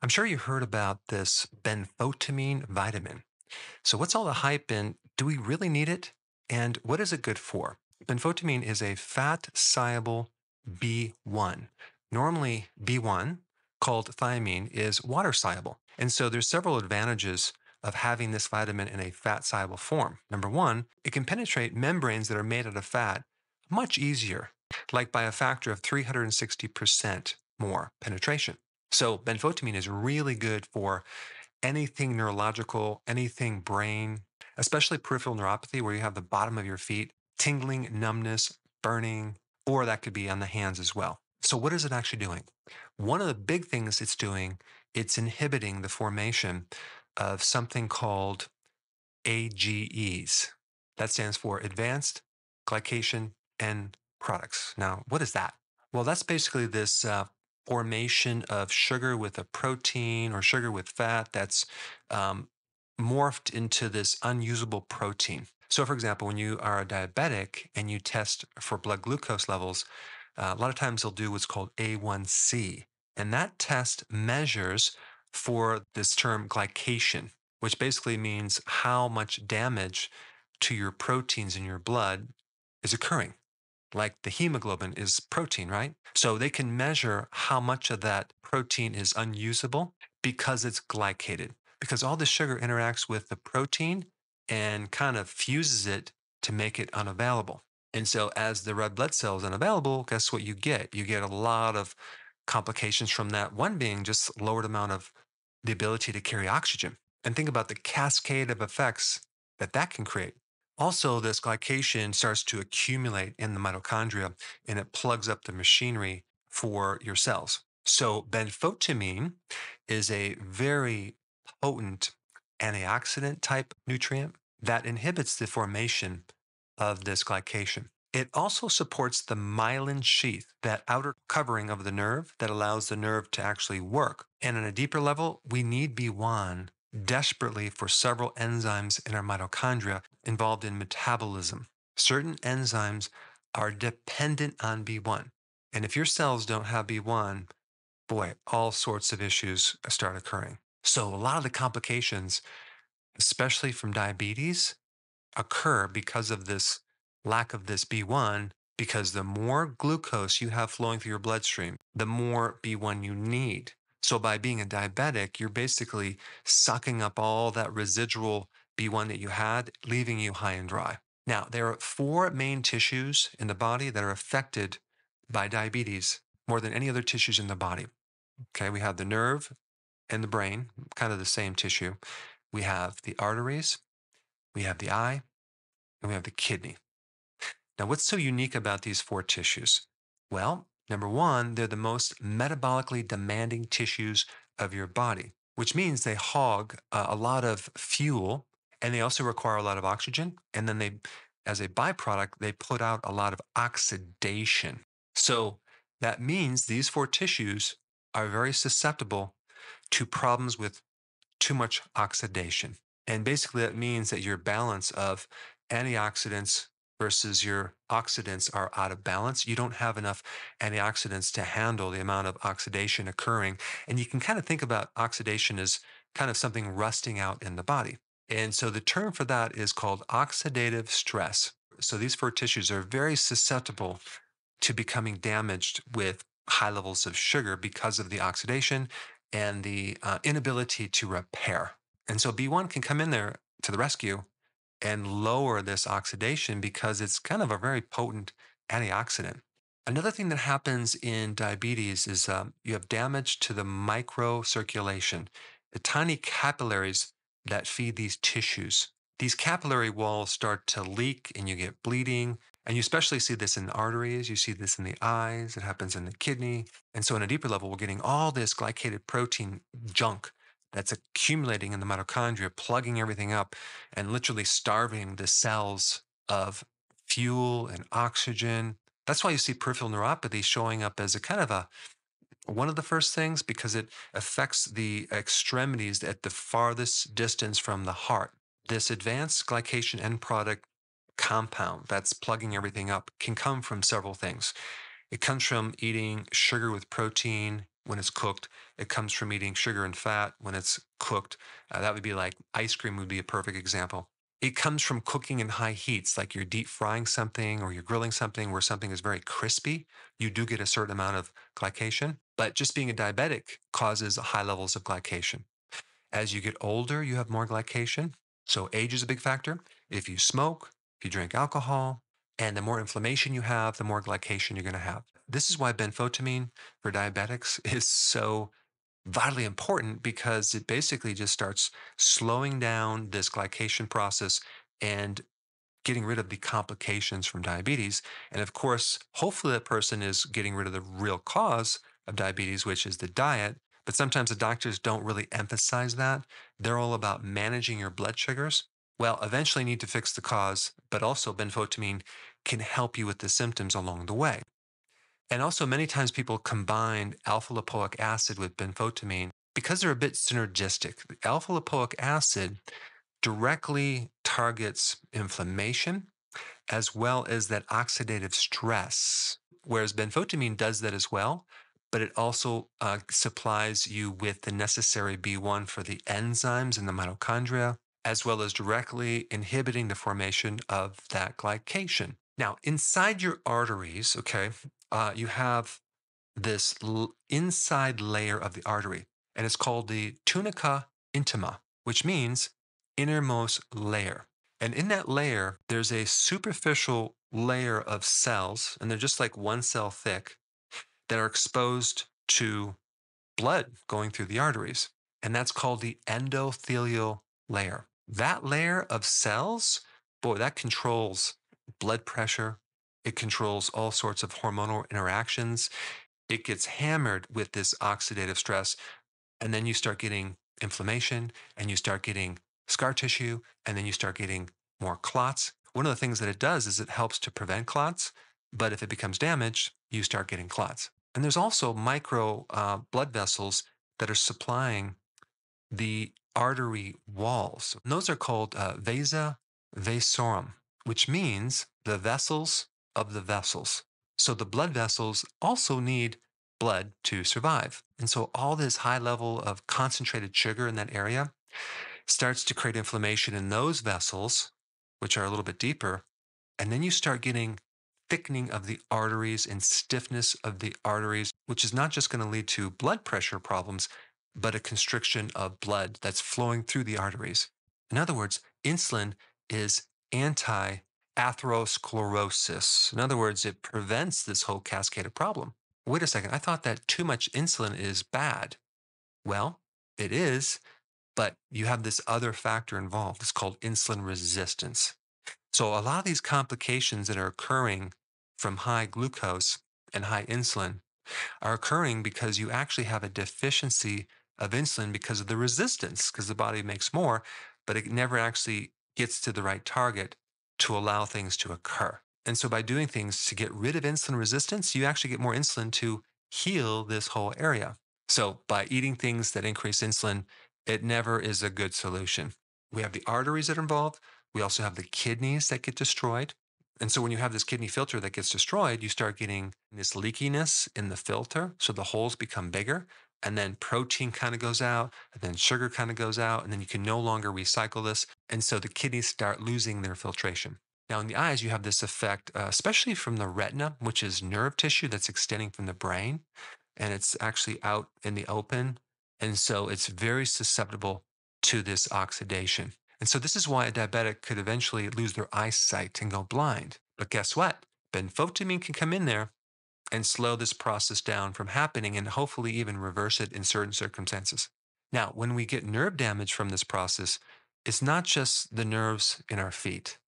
I'm sure you heard about this benfotiamine vitamin. So, what's all the hype and do we really need it? And what is it good for? Benfotiamine is a fat soluble B1. Normally, B1, called thiamine, is water soluble. And so, there's several advantages of having this vitamin in a fat soluble form. Number one, it can penetrate membranes that are made out of fat much easier, like by a factor of 360% more penetration. So benfotiamine is really good for anything neurological, anything brain, especially peripheral neuropathy, where you have the bottom of your feet tingling, numbness, burning, or that could be on the hands as well. So, what is it actually doing? One of the big things it's doing, it's inhibiting the formation of something called AGEs. That stands for Advanced Glycation End Products. Now, what is that? Well, that's basically this uh, formation of sugar with a protein or sugar with fat that's um, morphed into this unusable protein. So, for example, when you are a diabetic and you test for blood glucose levels, uh, a lot of times they'll do what's called A1C. And that test measures for this term glycation, which basically means how much damage to your proteins in your blood is occurring like the hemoglobin is protein, right? So they can measure how much of that protein is unusable because it's glycated, because all the sugar interacts with the protein and kind of fuses it to make it unavailable. And so as the red blood cell is unavailable, guess what you get? You get a lot of complications from that. One being just lowered amount of the ability to carry oxygen. And think about the cascade of effects that that can create. Also, this glycation starts to accumulate in the mitochondria and it plugs up the machinery for your cells. So, benfotiamine is a very potent antioxidant type nutrient that inhibits the formation of this glycation. It also supports the myelin sheath, that outer covering of the nerve that allows the nerve to actually work. And on a deeper level, we need B1 desperately for several enzymes in our mitochondria involved in metabolism. Certain enzymes are dependent on B1. And if your cells don't have B1, boy, all sorts of issues start occurring. So, a lot of the complications, especially from diabetes, occur because of this lack of this B1. Because the more glucose you have flowing through your bloodstream, the more B1 you need. So by being a diabetic, you're basically sucking up all that residual B1 that you had, leaving you high and dry. Now, there are four main tissues in the body that are affected by diabetes more than any other tissues in the body. Okay, we have the nerve and the brain, kind of the same tissue. We have the arteries, we have the eye, and we have the kidney. Now, what's so unique about these four tissues? Well, Number one, they're the most metabolically demanding tissues of your body, which means they hog uh, a lot of fuel and they also require a lot of oxygen. And then they, as a byproduct, they put out a lot of oxidation. So that means these four tissues are very susceptible to problems with too much oxidation. And basically, that means that your balance of antioxidants, versus your oxidants are out of balance. You don't have enough antioxidants to handle the amount of oxidation occurring. And you can kind of think about oxidation as kind of something rusting out in the body. And so the term for that is called oxidative stress. So these four tissues are very susceptible to becoming damaged with high levels of sugar because of the oxidation and the uh, inability to repair. And so B1 can come in there to the rescue and lower this oxidation because it's kind of a very potent antioxidant. Another thing that happens in diabetes is um, you have damage to the microcirculation, the tiny capillaries that feed these tissues. These capillary walls start to leak and you get bleeding. And you especially see this in arteries, you see this in the eyes, it happens in the kidney. And so, on a deeper level, we're getting all this glycated protein junk that's accumulating in the mitochondria, plugging everything up and literally starving the cells of fuel and oxygen. That's why you see peripheral neuropathy showing up as a kind of a one of the first things because it affects the extremities at the farthest distance from the heart. This advanced glycation end product compound that's plugging everything up can come from several things. It comes from eating sugar with protein, when it's cooked. It comes from eating sugar and fat when it's cooked. Uh, that would be like ice cream would be a perfect example. It comes from cooking in high heats, like you're deep frying something or you're grilling something where something is very crispy. You do get a certain amount of glycation, but just being a diabetic causes high levels of glycation. As you get older, you have more glycation. So age is a big factor. If you smoke, if you drink alcohol, and the more inflammation you have, the more glycation you're going to have. This is why benfotiamine for diabetics is so vitally important because it basically just starts slowing down this glycation process and getting rid of the complications from diabetes. And of course, hopefully that person is getting rid of the real cause of diabetes, which is the diet. But sometimes the doctors don't really emphasize that. They're all about managing your blood sugars. Well, eventually need to fix the cause, but also benfotiamine can help you with the symptoms along the way. And also, many times people combine alpha lipoic acid with benfotiamine because they're a bit synergistic. Alpha lipoic acid directly targets inflammation as well as that oxidative stress, whereas benfotiamine does that as well, but it also uh, supplies you with the necessary B1 for the enzymes in the mitochondria, as well as directly inhibiting the formation of that glycation. Now, inside your arteries, okay, uh, you have this l- inside layer of the artery, and it's called the tunica intima, which means innermost layer. And in that layer, there's a superficial layer of cells, and they're just like one cell thick, that are exposed to blood going through the arteries. And that's called the endothelial layer. That layer of cells, boy, that controls blood pressure, it controls all sorts of hormonal interactions. It gets hammered with this oxidative stress. And then you start getting inflammation and you start getting scar tissue and then you start getting more clots. One of the things that it does is it helps to prevent clots. But if it becomes damaged, you start getting clots. And there's also micro uh, blood vessels that are supplying the artery walls. And those are called uh, vasa vasorum, which means the vessels of the vessels. So the blood vessels also need blood to survive. And so all this high level of concentrated sugar in that area starts to create inflammation in those vessels, which are a little bit deeper. And then you start getting thickening of the arteries and stiffness of the arteries, which is not just going to lead to blood pressure problems, but a constriction of blood that's flowing through the arteries. In other words, insulin is anti atherosclerosis. In other words, it prevents this whole cascade of problem. Wait a second, I thought that too much insulin is bad. Well, it is, but you have this other factor involved. It's called insulin resistance. So, a lot of these complications that are occurring from high glucose and high insulin are occurring because you actually have a deficiency of insulin because of the resistance, because the body makes more, but it never actually gets to the right target to allow things to occur. And so by doing things to get rid of insulin resistance, you actually get more insulin to heal this whole area. So by eating things that increase insulin, it never is a good solution. We have the arteries that are involved. We also have the kidneys that get destroyed. And so when you have this kidney filter that gets destroyed, you start getting this leakiness in the filter. So the holes become bigger and then protein kind of goes out, and then sugar kind of goes out, and then you can no longer recycle this. And so the kidneys start losing their filtration. Now, in the eyes, you have this effect, uh, especially from the retina, which is nerve tissue that's extending from the brain, and it's actually out in the open. And so it's very susceptible to this oxidation. And so this is why a diabetic could eventually lose their eyesight and go blind. But guess what? Benfotiamine can come in there and slow this process down from happening and hopefully even reverse it in certain circumstances. Now, when we get nerve damage from this process, it's not just the nerves in our feet.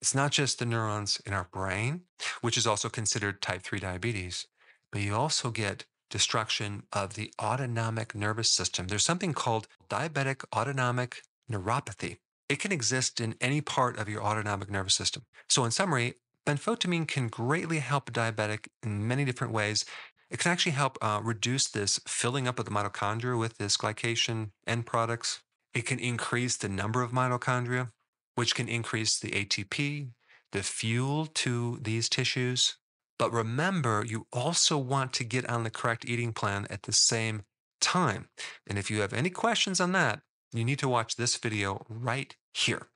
It's not just the neurons in our brain, which is also considered type 3 diabetes, but you also get destruction of the autonomic nervous system. There's something called diabetic autonomic neuropathy. It can exist in any part of your autonomic nervous system. So, in summary, benfotiamine can greatly help a diabetic in many different ways. It can actually help uh, reduce this filling up of the mitochondria with this glycation end products. It can increase the number of mitochondria, which can increase the ATP, the fuel to these tissues. But remember, you also want to get on the correct eating plan at the same time. And if you have any questions on that, you need to watch this video right here.